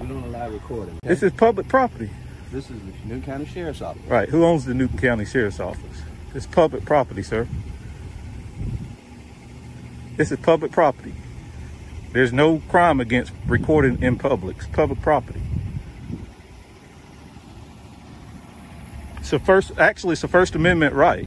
We don't allow recording. okay? This is public property. this is the Newton County Sheriff's Office. Right. Who owns the Newton County Sheriff's Office? It's public property, sir. This is public property. There's no crime against recording in public. It's public property. So first, actually, it's a First Amendment right.